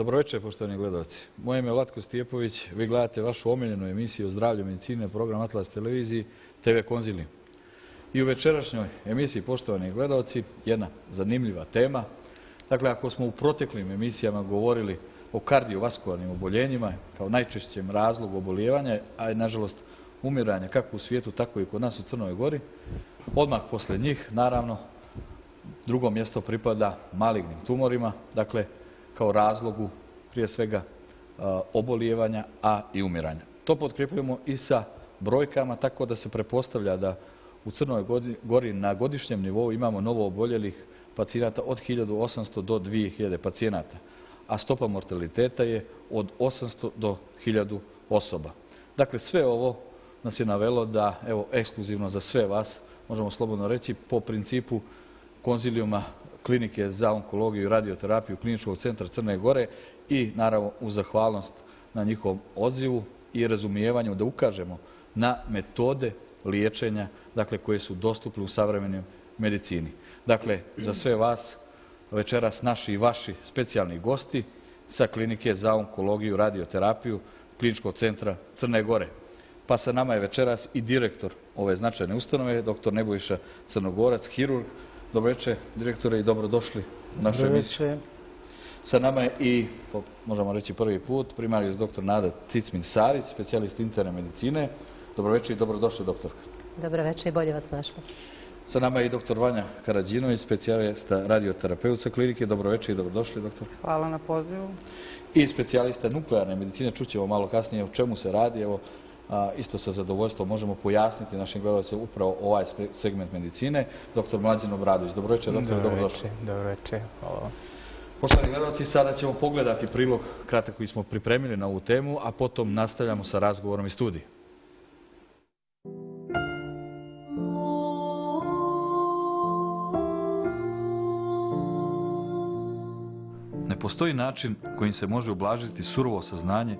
Dobro večer, poštovani gledalci. Moje ime je Vlatko Stijepović. Vi gledate vašu omiljenu emisiju o zdravlju medicine, program Atlas televiziji, TV Konzili. I u večerašnjoj emisiji, poštovani gledalci, jedna zanimljiva tema. Dakle, ako smo u proteklim emisijama govorili o kardiovaskularnim oboljenjima kao najčešćem razlogu obolijevanja, a i nažalost umiranja kako u svijetu, tako i kod nas u Crnoj Gori, odmah poslije njih, naravno, drugo mjesto pripada malignim tumorima, dakle kao razlogu prije svega obolijevanja, a i umiranja. To potkrepljujemo i sa brojkama, tako da se prepostavlja da u Crnoj Gori na godišnjem nivou imamo novo oboljelih pacijenata od 1800 do 2000 pacijenata, a stopa mortaliteta je od 800 do 1000 osoba. Dakle, sve ovo nas je navelo da, evo, ekskluzivno za sve vas, možemo slobodno reći, po principu konzilijuma klinike za onkologiju i radioterapiju Kliničkog centra Crne Gore i naravno u zahvalnost na njihovom odzivu i razumijevanju da ukažemo na metode liječenja dakle, koje su dostupne u savremenoj medicini. Dakle, za sve vas večeras naši i vaši specijalni gosti sa klinike za onkologiju i radioterapiju Kliničkog centra Crne Gore. Pa sa nama je večeras i direktor ove značajne ustanove, dr. Nebojša Crnogorac, hirurg, dobro večer, direktore, i dobrodošli u našu emisiju. Sa nama je i, možemo reći prvi put, primarijus dr. Nada Cicmin-Sarić, specijalist interne medicine. Dobro večer i dobrodošli, doktor. Dobro večer i bolje vas našli. Sa nama je i dr. Vanja Karadžinović, specijalista radioterapeut klinike. Dobro večer i dobrodošli, doktor. Hvala na pozivu. I specijalista nuklearne medicine. Čućemo malo kasnije o čemu se radi. Evo, isto sa zadovoljstvom možemo pojasniti našim gledalcima upravo ovaj segment medicine. Dr. Mlađan Obradović. Dobro večer, doktor, dobrodošli. Dobro večer, hvala Poštovani gledalci, sada ćemo pogledati prilog kratak koji smo pripremili na ovu temu, a potom nastavljamo sa razgovorom i studij. Ne postoji način kojim se može ublažiti surovo saznanje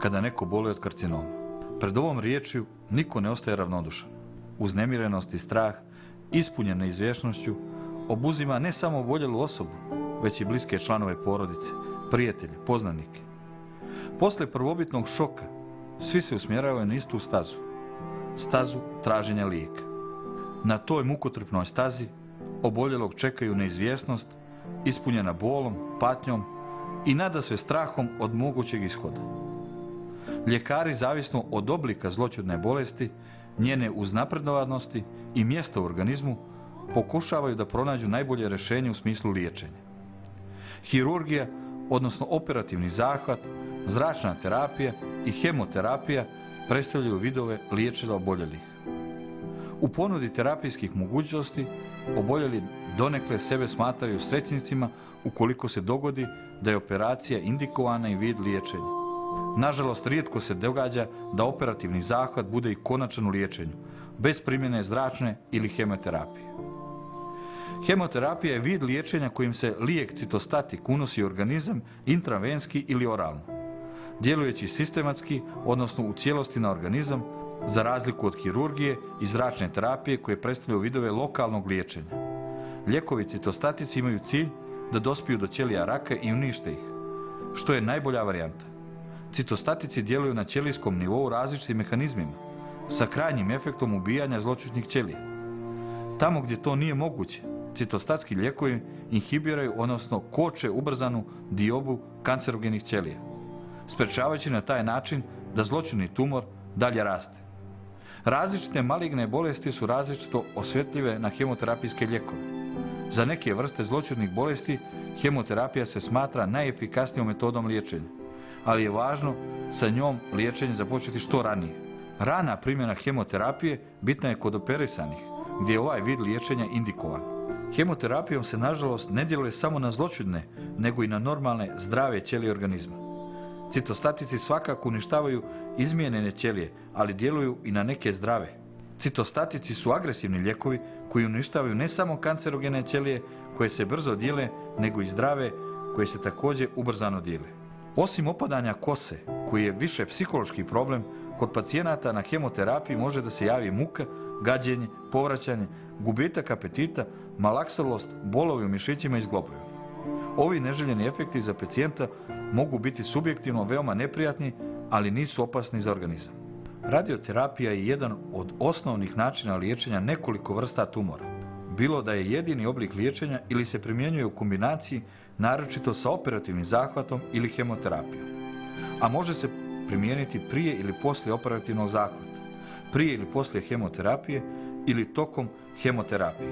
kada neko boluje od karcinoma. Pred ovom riječju niko ne ostaje ravnodušan. Uznemirenost i strah, ispunjen neizvješnošću, obuzima ne samo oboljelu osobu, već i bliske članove porodice, prijatelje, poznanike. Posle prvobitnog šoka, svi se usmjeravaju na istu stazu. Stazu traženja lijeka. Na toj mukotrpnoj stazi oboljelog čekaju neizvjesnost, ispunjena bolom, patnjom i nada se strahom od mogućeg ishoda. Ljekari, zavisno od oblika zloćudne bolesti, njene uznapredovanosti i mjesta u organizmu, pokušavaju da pronađu najbolje rješenje u smislu liječenja. Hirurgija, odnosno operativni zahvat, zračna terapija i hemoterapija predstavljaju vidove liječenja oboljelih. U ponudi terapijskih mogućnosti oboljeli donekle sebe smatraju srećnicima ukoliko se dogodi da je operacija indikovana i vid liječenja. Nažalost, rijetko se događa da operativni zahvat bude i konačan u liječenju, bez primjene zračne ili hemoterapije. Hemoterapija je vid liječenja kojim se lijek citostatik unosi u organizam intravenski ili oralno, djelujući sistematski, odnosno u cijelosti na organizam, za razliku od kirurgije i zračne terapije koje predstavljaju vidove lokalnog liječenja. Lijekovi citostatici imaju cilj da dospiju do ćelija raka i unište ih, što je najbolja varijanta. Citostatici djeluju na ćelijskom nivou različitim mehanizmima, sa krajnjim efektom ubijanja zločutnih ćelija. Tamo gdje to nije moguće, citostatski lijekovi inhibiraju, odnosno koče ubrzanu diobu kancerogenih ćelija, sprečavajući na taj način da zločinni tumor dalje raste. Različite maligne bolesti su različito osvjetljive na hemoterapijske lijekove. Za neke vrste zločudnih bolesti hemoterapija se smatra najefikasnijom metodom liječenja ali je važno sa njom liječenje započeti što ranije. Rana primjena hemoterapije bitna je kod operisanih, gdje je ovaj vid liječenja indikovan. Hemoterapijom se nažalost ne djeluje samo na zločudne, nego i na normalne, zdrave ćelije organizma. Citostatici svakako uništavaju izmijenjene ćelije, ali djeluju i na neke zdrave. Citostatici su agresivni lijekovi koji uništavaju ne samo kancerogene ćelije koje se brzo dijele, nego i zdrave koje se također ubrzano dijele. Osim opadanja kose, koji je više psihološki problem, kod pacijenata na hemoterapiji može da se javi muka, gađenje, povraćanje, gubitak apetita, malaksalost, bolovi u mišićima i zglobovima. Ovi neželjeni efekti za pacijenta mogu biti subjektivno veoma neprijatni, ali nisu opasni za organizam. Radioterapija je jedan od osnovnih načina liječenja nekoliko vrsta tumora. Bilo da je jedini oblik liječenja ili se primjenjuje u kombinaciji naročito sa operativnim zahvatom ili hemoterapijom. A može se primijeniti prije ili poslije operativnog zahvata, prije ili poslije hemoterapije ili tokom hemoterapije.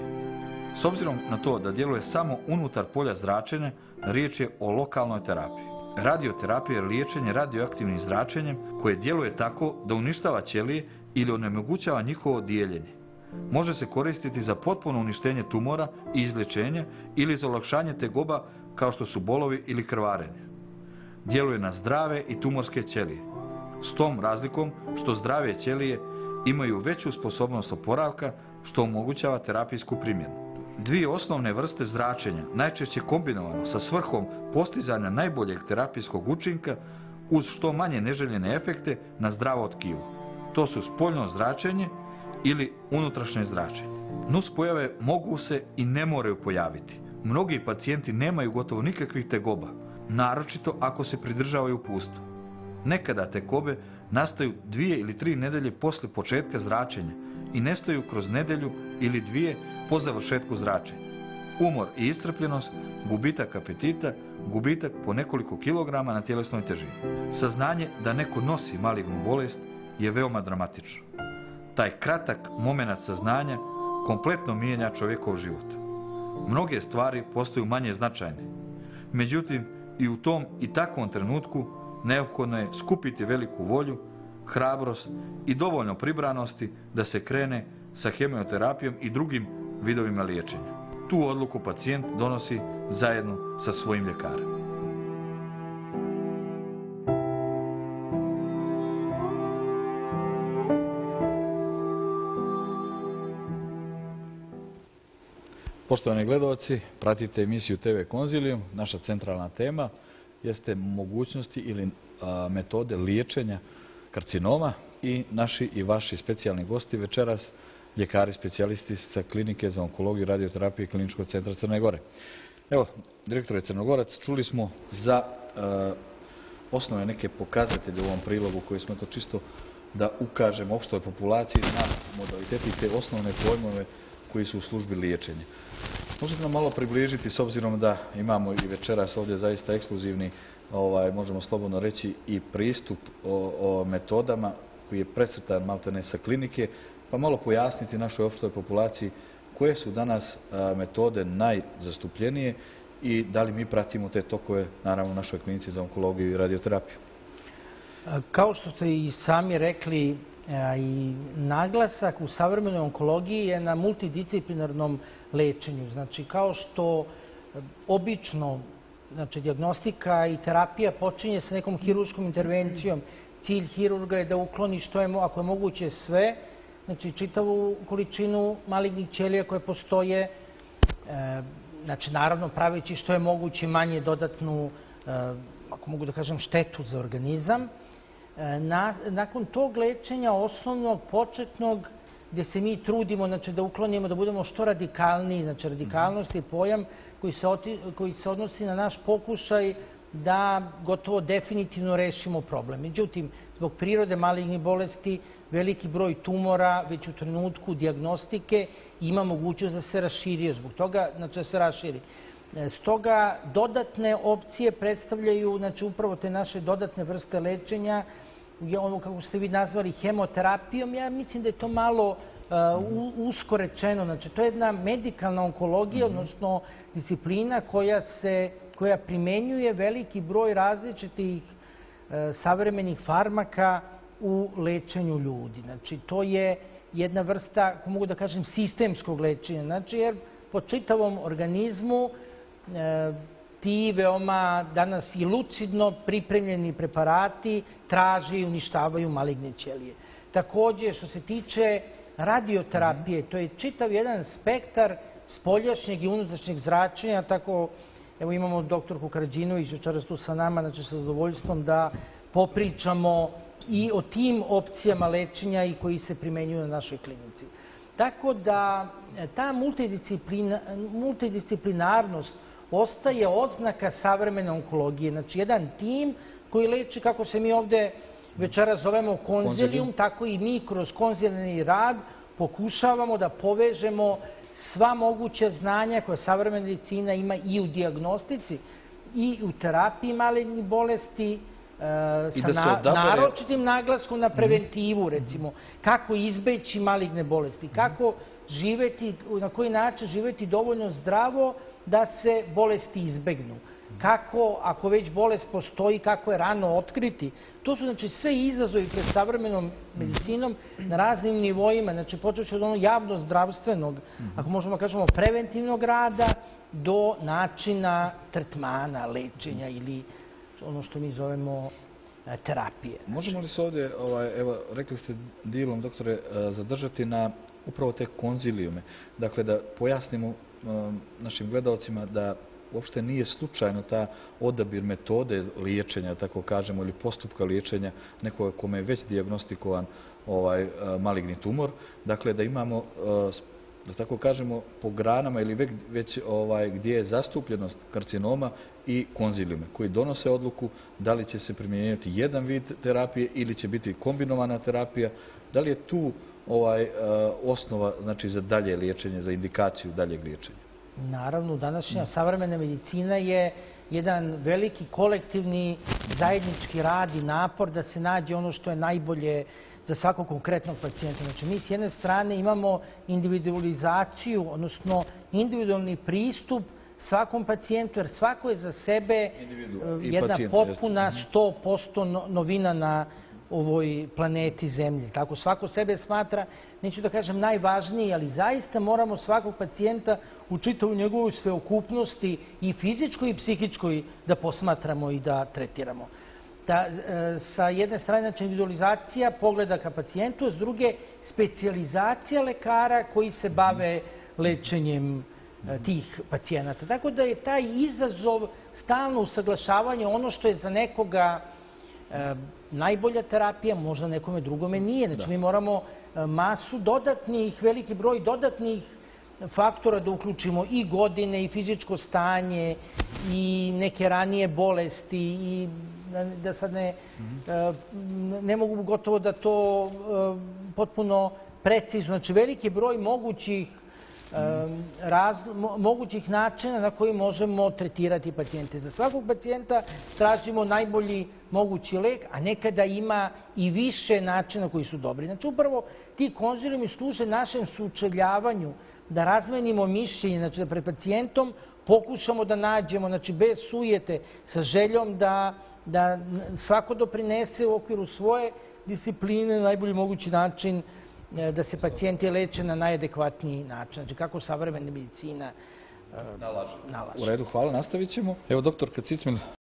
S obzirom na to da djeluje samo unutar polja zračenja, riječ je o lokalnoj terapiji. Radioterapija je liječenje radioaktivnim zračenjem koje djeluje tako da uništava ćelije ili onemogućava njihovo dijeljenje. Može se koristiti za potpuno uništenje tumora i izlječenje ili za olakšanje tegoba kao što su bolovi ili krvarenje. Djeluje na zdrave i tumorske ćelije. S tom razlikom što zdrave ćelije imaju veću sposobnost oporavka što omogućava terapijsku primjenu. Dvije osnovne vrste zračenja, najčešće kombinovano sa svrhom postizanja najboljeg terapijskog učinka uz što manje neželjene efekte na zdravo tkivo. To su spoljno zračenje ili unutrašnje zračenje. Nuspojave mogu se i ne moraju pojaviti. Mnogi pacijenti nemaju gotovo nikakvih tegoba, naročito ako se pridržavaju pustu. Nekada tegobe nastaju dvije ili tri nedelje poslije početka zračenja i nestaju kroz nedelju ili dvije po završetku zračenja. Umor i iscrpljenost, gubitak apetita, gubitak po nekoliko kilograma na tjelesnoj težini. Saznanje da neko nosi malignu bolest je veoma dramatično. Taj kratak moment saznanja kompletno mijenja čovjekov život. Mnoge stvari postaju manje značajne. Međutim, i u tom i takvom trenutku neophodno je skupiti veliku volju, hrabrost i dovoljno pribranosti da se krene sa hemioterapijom i drugim vidovima liječenja. Tu odluku pacijent donosi zajedno sa svojim ljekarem. Poštovani gledalci, pratite emisiju TV Konzilium. Naša centralna tema jeste mogućnosti ili metode liječenja karcinoma i naši i vaši specijalni gosti večeras ljekari specijalisti sa klinike za onkologiju, i kliničkog centra Crne Gore. Evo, direktore Crnogorac, čuli smo za osnove neke pokazatelje u ovom prilogu koji smo to čisto da ukažemo opštoj populaciji na modaliteti te osnovne pojmove koji su u službi liječenja. Možete nam malo približiti, s obzirom da imamo i večeras ovdje zaista ekskluzivni, ovaj, možemo slobodno reći, i pristup o, metodama koji je predsrtan maltene sa klinike, pa malo pojasniti našoj opštoj populaciji koje su danas metode najzastupljenije i da li mi pratimo te tokove, naravno, u našoj klinici za onkologiju i radioterapiju. Kao što ste i sami rekli, i naglasak u savremenoj onkologiji je na multidisciplinarnom lečenju. Znači, kao što obično znači, diagnostika i terapija počinje sa nekom hiruškom intervencijom, cilj hirurga je da ukloni što je, ako je moguće sve, znači čitavu količinu malignih ćelija koje postoje, e, znači naravno praveći što je moguće manje dodatnu, e, ako mogu da kažem, štetu za organizam. E, nakon tog lečenja osnovnog, početnog, gdje se mi trudimo znači, da uklonimo, da budemo što radikalniji, znači radikalnost je pojam koji se, odnosi na naš pokušaj da gotovo definitivno rešimo problem. Međutim, zbog prirode malignih bolesti, veliki broj tumora već u trenutku diagnostike ima mogućnost da se raširio. Zbog toga, znači da se raširi. E, stoga dodatne opcije predstavljaju znači, upravo te naše dodatne vrste lečenja, ono kako ste vi nazvali hemoterapijom, ja mislim da je to malo e, usko rečeno. Znači, to je jedna medikalna onkologija, mhm. odnosno disciplina koja se koja primenjuje veliki broj različitih e, savremenih farmaka u lečenju ljudi. Znači, to je jedna vrsta, ako mogu da kažem, sistemskog lečenja. Znači, jer po čitavom organizmu e, ti veoma danas i lucidno pripremljeni preparati traže i uništavaju maligne ćelije. Takođe, što se tiče radioterapije, to je čitav jedan spektar spoljašnjeg i unutrašnjeg zračenja, tako Evo imamo doktorku Karadžinović večeras tu sa nama, znači sa zadovoljstvom da popričamo i o tim opcijama lečenja i koji se primenjuju na našoj klinici. Tako da ta multidisciplinarnost ostaje oznaka savremene onkologije. Znači, jedan tim koji leči, kako se mi ovde večera zovemo konzilijum, tako i mi kroz konzilijni rad pokušavamo da povežemo sva moguća znanja koje savremena medicina ima i u diagnostici i u terapiji malignih bolesti, e, sa odabere- naročitim naglaskom na preventivu, recimo, kako izbeći maligne bolesti, kako živeti, na koji način živeti dovoljno zdravo da se bolesti izbegnu. Kako, ako već bolest postoji, kako je rano otkriti. To su znači sve izazovi pred savremenom medicinom na raznim nivoima, znači počeći od onog javno-zdravstvenog, ako možemo kažemo preventivnog rada, do načina tretmana, lečenja ili ono što mi zovemo e, terapije. Možemo li se ovdje, ovaj, evo, rekli ste dilom, doktore, e, zadržati na upravo te konzilijume? Dakle, da pojasnimo e, našim gledalcima da uopšte nije slučajno ta odabir metode liječenja, tako kažemo, ili postupka liječenja nekoga kome je već diagnostikovan ovaj, e, maligni tumor. Dakle, da imamo s- da tako kažemo, po granama ili već, već ovaj, gdje je zastupljenost karcinoma i konzilijume koji donose odluku da li će se primjenjivati jedan vid terapije ili će biti kombinovana terapija. Da li je tu ovaj, e, osnova znači, za dalje liječenje, za indikaciju daljeg liječenja? Naravno, današnja savremena medicina je jedan veliki kolektivni zajednički rad i napor da se nađe ono što je najbolje za svakog konkretnog pacijenta. Znači, mi s jedne strane imamo individualizaciju, odnosno individualni pristup svakom pacijentu, jer svako je za sebe e, jedna potpuna 100% no- novina na ovoj planeti Zemlji. Tako svako sebe smatra, neću da kažem najvažniji, ali zaista moramo svakog pacijenta u njegovoj sveokupnosti i fizičkoj i psihičkoj da posmatramo i da tretiramo. E, sa jedne strane, znači, individualizacija pogleda ka pacijentu, s druge, specijalizacija lekara koji se bave lečenjem e, tih pacijenata. Tako da je taj izazov stalno usaglašavanje ono što je za nekoga najbolja terapija, možda nekome drugome nije. Znači mi moramo e, masu dodatnih, veliki broj dodatnih faktora da uključimo i godine i fizičko stanje i neke ranije bolesti i da- sad ne, e, ne mogu gotovo da to e, potpuno precizno. Znači veliki broj mogućih mogućih načina na koji možemo tretirati pacijente. Za svakog pacijenta tražimo najbolji mogući lek, a nekada ima i više načina koji su dobri. Znači upravo ti konzilijumi služe našem sučeljavanju, da razmenimo mišljenje, znači da pred pacijentom pokušamo da nađemo, znači bez sujete, sa željom da, da svako doprinese u okviru svoje discipline na najbolji mogući način da se pacijenti leče na najadekvatniji način. Znači kako savremena medicina e, nalaže. U redu, hvala, nastavit ćemo. Evo, doktor Kacicmil,